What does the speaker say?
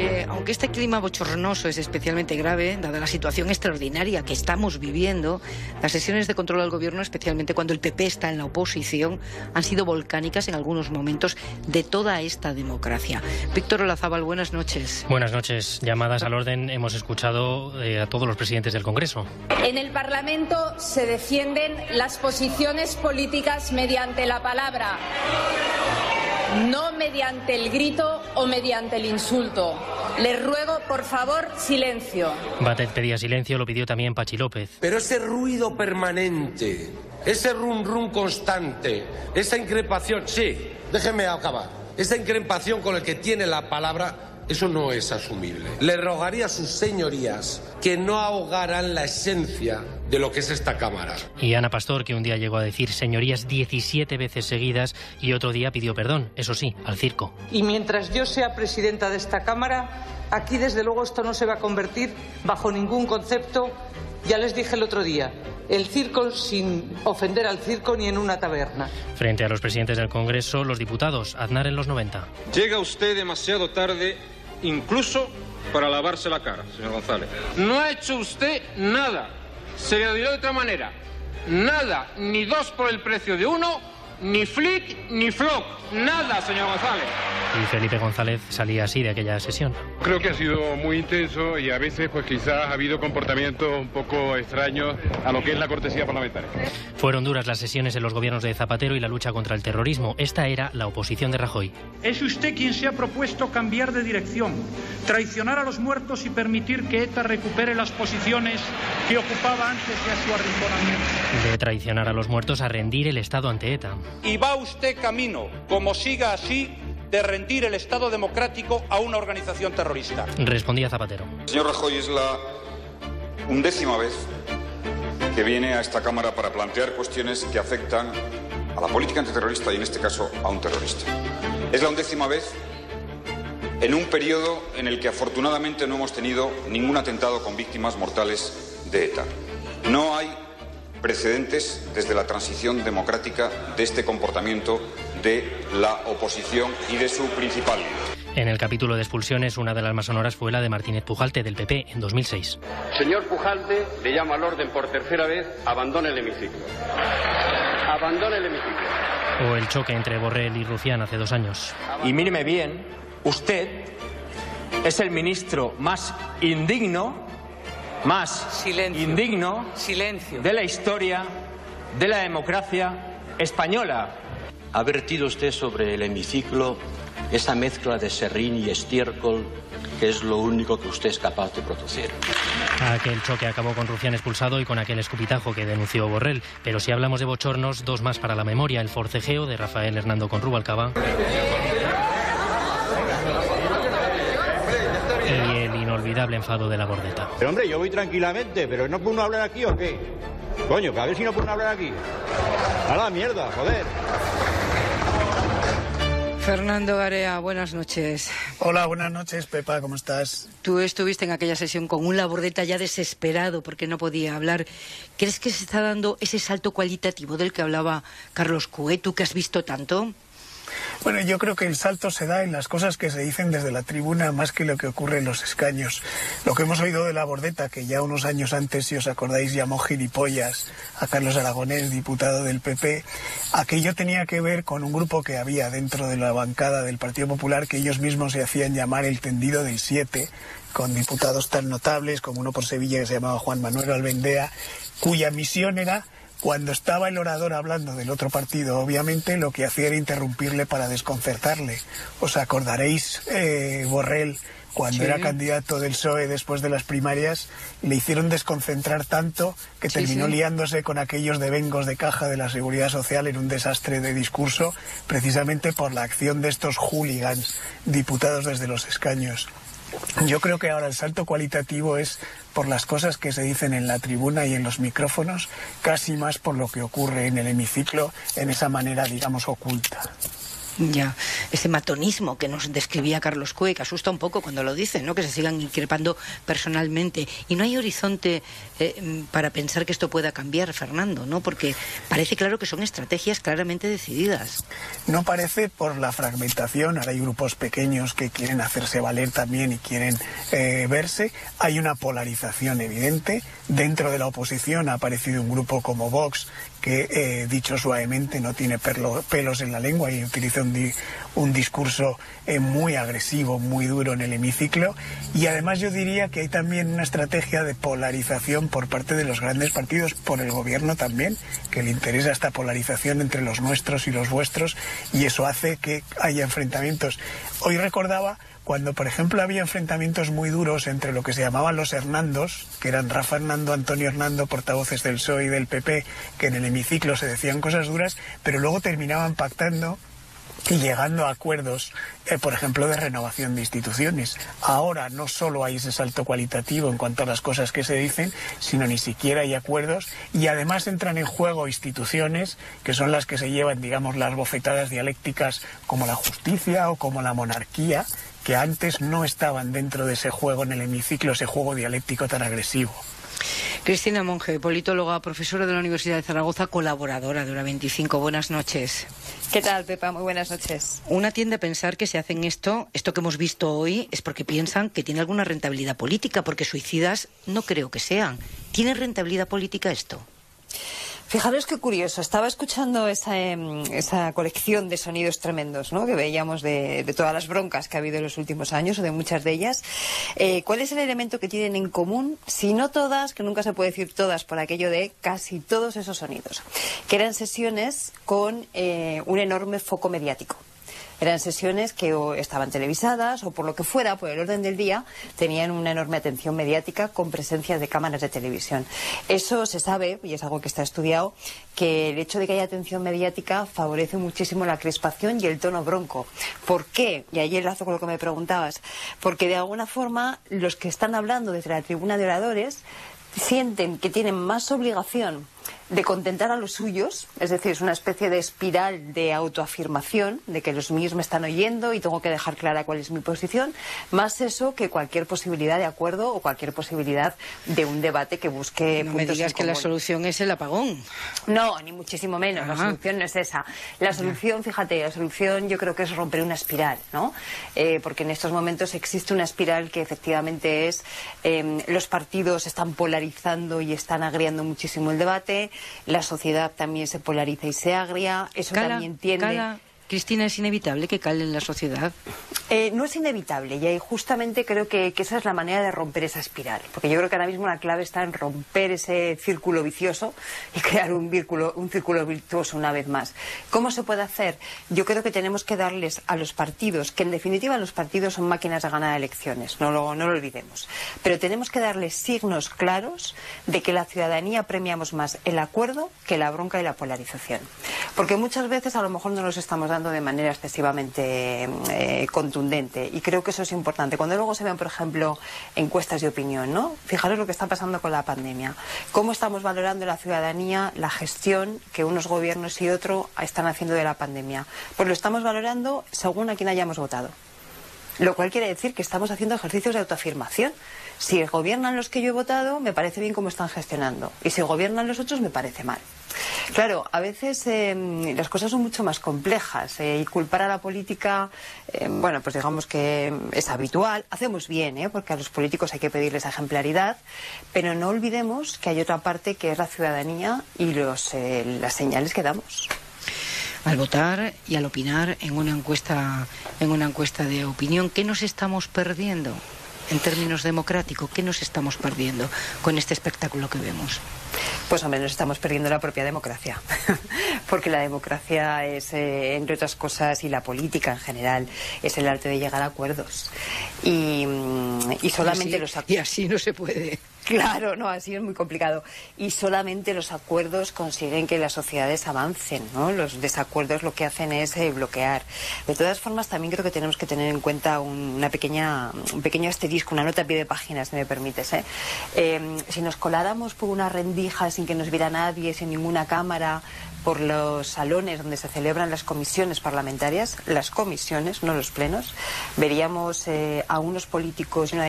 Aunque, aunque este clima bochornoso es especialmente grave, dada la situación extraordinaria que estamos viviendo, las sesiones de control al gobierno, especialmente cuando el PP está en la oposición, han sido volcánicas en algunos momentos de toda esta democracia. Víctor Olazábal, buenas noches. Buenas noches. Llamadas al orden hemos escuchado eh, a todos los presidentes del Congreso. En el Parlamento se defienden las posiciones políticas mediante la palabra no mediante el grito o mediante el insulto. Les ruego, por favor, silencio. Batet pedía silencio, lo pidió también Pachi López. Pero ese ruido permanente, ese rum rum constante, esa increpación, sí, déjeme acabar, esa increpación con el que tiene la palabra eso no es asumible. Le rogaría a sus señorías que no ahogaran la esencia de lo que es esta Cámara. Y Ana Pastor, que un día llegó a decir señorías 17 veces seguidas y otro día pidió perdón, eso sí, al circo. Y mientras yo sea presidenta de esta Cámara, aquí desde luego esto no se va a convertir bajo ningún concepto, ya les dije el otro día, el circo sin ofender al circo ni en una taberna. Frente a los presidentes del Congreso, los diputados, Aznar en los 90. Llega usted demasiado tarde incluso para lavarse la cara, señor González. No ha hecho usted nada. Se le dirá de otra manera. Nada, ni dos por el precio de uno, ni flick, ni flock. Nada, señor González. Y Felipe González salía así de aquella sesión. Creo que ha sido muy intenso y a veces pues quizás ha habido comportamientos un poco extraños a lo que es la cortesía parlamentaria. Fueron duras las sesiones en los gobiernos de Zapatero y la lucha contra el terrorismo. Esta era la oposición de Rajoy. Es usted quien se ha propuesto cambiar de dirección, traicionar a los muertos y permitir que ETA recupere las posiciones que ocupaba antes de su arrinconamiento. De traicionar a los muertos a rendir el Estado ante ETA. Y va usted camino, como siga así, de rendir el Estado democrático a una organización terrorista. Respondía Zapatero. Señor Rajoy, es la undécima vez que viene a esta Cámara para plantear cuestiones que afectan a la política antiterrorista y, en este caso, a un terrorista. Es la undécima vez en un periodo en el que afortunadamente no hemos tenido ningún atentado con víctimas mortales de ETA. No hay precedentes desde la transición democrática de este comportamiento de la oposición y de su principal líder. En el capítulo de expulsiones, una de las más sonoras fue la de Martínez Pujalte, del PP, en 2006. Señor Pujalte, le llama al orden por tercera vez, abandone el hemiciclo. Abandone el hemiciclo. O el choque entre Borrell y Rufián hace dos años. Y míreme bien, usted es el ministro más indigno, más indigno Silencio. de la historia de la democracia española. Ha vertido usted sobre el hemiciclo esa mezcla de serrín y estiércol que es lo único que usted es capaz de producir. Aquel choque acabó con Rufián expulsado y con aquel escupitajo que denunció Borrell. Pero si hablamos de bochornos, dos más para la memoria. El forcejeo de Rafael Hernando con Rubalcaba. Y el inolvidable enfado de la bordeta. Pero hombre, yo voy tranquilamente, pero ¿no puedo hablar aquí o qué? Coño, que a ver si no puedo hablar aquí. A la mierda, joder. Fernando Garea, buenas noches. Hola, buenas noches, Pepa, ¿cómo estás? Tú estuviste en aquella sesión con un labordeta ya desesperado porque no podía hablar. ¿Crees que se está dando ese salto cualitativo del que hablaba Carlos Cue, tú que has visto tanto? Bueno, yo creo que el salto se da en las cosas que se dicen desde la tribuna más que lo que ocurre en los escaños. Lo que hemos oído de la Bordeta, que ya unos años antes, si os acordáis, llamó gilipollas a Carlos Aragonés, diputado del PP, aquello tenía que ver con un grupo que había dentro de la bancada del Partido Popular que ellos mismos se hacían llamar el tendido del siete, con diputados tan notables como uno por Sevilla que se llamaba Juan Manuel Albendea, cuya misión era cuando estaba el orador hablando del otro partido, obviamente lo que hacía era interrumpirle para desconcertarle. Os acordaréis, eh, Borrell, cuando Sí. era candidato del PSOE después de las primarias, le hicieron desconcentrar tanto que Sí, terminó sí. liándose con aquellos devengos de caja de la seguridad social en un desastre de discurso, precisamente por la acción de estos hooligans diputados desde los escaños. Yo creo que ahora el salto cualitativo es por las cosas que se dicen en la tribuna y en los micrófonos, casi más por lo que ocurre en el hemiciclo en esa manera, digamos, oculta. Ya, ese matonismo que nos describía Carlos Cue, que asusta un poco cuando lo dice, ¿no? Que se sigan increpando personalmente. Y no hay horizonte eh, para pensar que esto pueda cambiar, Fernando, ¿no? Porque parece claro que son estrategias claramente decididas. No parece por la fragmentación. Ahora hay grupos pequeños que quieren hacerse valer también y quieren eh, verse. Hay una polarización evidente. Dentro de la oposición ha aparecido un grupo como Vox que, eh, dicho suavemente, no tiene pelos en la lengua y utiliza un, discurso eh, muy agresivo, muy duro en el hemiciclo. Y además yo diría que hay también una estrategia de polarización por parte de los grandes partidos, por el gobierno también, que le interesa esta polarización entre los nuestros y los vuestros, y eso hace que haya enfrentamientos. Hoy recordaba cuando, por ejemplo, había enfrentamientos muy duros entre lo que se llamaban los Hernandos, que eran Rafa Hernando, Antonio Hernando, portavoces del PSOE y del PP, que en el hemiciclo se decían cosas duras, pero luego terminaban pactando y llegando a acuerdos, eh, por ejemplo, de renovación de instituciones. Ahora no solo hay ese salto cualitativo en cuanto a las cosas que se dicen, sino ni siquiera hay acuerdos y además entran en juego instituciones que son las que se llevan, digamos, las bofetadas dialécticas como la justicia o como la monarquía que antes no estaban dentro de ese juego en el hemiciclo, ese juego dialéctico tan agresivo. Cristina Monge, politóloga, profesora de la Universidad de Zaragoza, colaboradora de Hora 25. Buenas noches. ¿Qué tal, Pepa? Muy buenas noches. Una tiende a pensar que si hacen esto, esto que hemos visto hoy, es porque piensan que tiene alguna rentabilidad política, porque suicidas no creo que sean. ¿Tiene rentabilidad política esto? Fijaros qué curioso. Estaba escuchando esa, em, esa colección de sonidos tremendos ¿no? que veíamos de, todas las broncas que ha habido en los últimos años, o de muchas de ellas. Eh, ¿Cuál es el elemento que tienen en común? Si no todas, que nunca se puede decir todas por aquello de casi todos esos sonidos, que eran sesiones con eh, un enorme foco mediático. Eran sesiones que o estaban televisadas o por lo que fuera, por el orden del día, tenían una enorme atención mediática con presencia de cámaras de televisión. Eso se sabe, y es algo que está estudiado, que el hecho de que haya atención mediática favorece muchísimo la crispación y el tono bronco. ¿Por qué? Y ahí enlazo con lo que me preguntabas. Porque de alguna forma los que están hablando desde la tribuna de oradores sienten que tienen más obligación de contentar a los suyos, es decir, es una especie de espiral de autoafirmación, de que los míos me están oyendo y tengo que dejar clara cuál es mi posición, más eso que cualquier posibilidad de acuerdo o cualquier posibilidad de un debate que busque no me digas que la solución es el apagón. No, ni muchísimo menos, la solución no es esa. La solución, fíjate, la solución yo creo que es romper una espiral, ¿no? Eh, porque en estos momentos existe una espiral que efectivamente es eh, los partidos están polarizando y están agriando muchísimo el debate, la sociedad también se polariza y se agria, eso también tiende... Cristina, ¿es inevitable que cale en la sociedad? Eh, no es inevitable y justamente creo que, esa es la manera de romper esa espiral. Porque yo creo que ahora mismo la clave está en romper ese círculo vicioso y crear un, círculo, un círculo virtuoso una vez más. ¿Cómo se puede hacer? Yo creo que tenemos que darles a los partidos, que en definitiva los partidos son máquinas de ganar elecciones, no lo, no lo olvidemos. Pero tenemos que darles signos claros de que la ciudadanía premiamos más el acuerdo que la bronca y la polarización. Porque muchas veces a lo mejor no los estamos dando de manera excesivamente eh, contundente. Y creo que eso es importante. Cuando luego se ven, por ejemplo, encuestas de opinión, ¿no? Fijaros lo que está pasando con la pandemia. ¿Cómo estamos valorando la ciudadanía la gestión que unos gobiernos y otros están haciendo de la pandemia? Pues lo estamos valorando según a quien hayamos votado. Lo cual quiere decir que estamos haciendo ejercicios de autoafirmación. Si gobiernan los que yo he votado, me parece bien cómo están gestionando. Y si gobiernan los otros, me parece mal. Claro, a veces em, las cosas son mucho más complejas eh, y culpar a la política, em, bueno, pues digamos que es habitual. Hacemos bien, ¿eh? porque a los políticos hay que pedirles ejemplaridad, pero no olvidemos que hay otra parte que es la ciudadanía y los, eh, las señales que damos al votar y al opinar en una encuesta en una encuesta de opinión qué nos estamos perdiendo en términos democráticos qué nos estamos perdiendo con este espectáculo que vemos pues hombre, nos estamos perdiendo la propia democracia. Porque la democracia es, eh, entre otras cosas, y la política en general, es el arte de llegar a acuerdos. Y, mm, solamente los Y así no se puede. Claro, no, así es muy complicado. Y solamente los acuerdos consiguen que las sociedades avancen, ¿no? Los desacuerdos lo que hacen es eh, bloquear. De todas formas, también creo que tenemos que tener en cuenta un, una pequeña, un pequeño asterisco, una nota a pie de página, si me permites. ¿eh? Eh, si nos coláramos por una rendija sin que nos viera nadie, sin ninguna cámara, por los salones donde se celebran las comisiones parlamentarias, las comisiones, no los plenos, veríamos eh, a unos políticos y una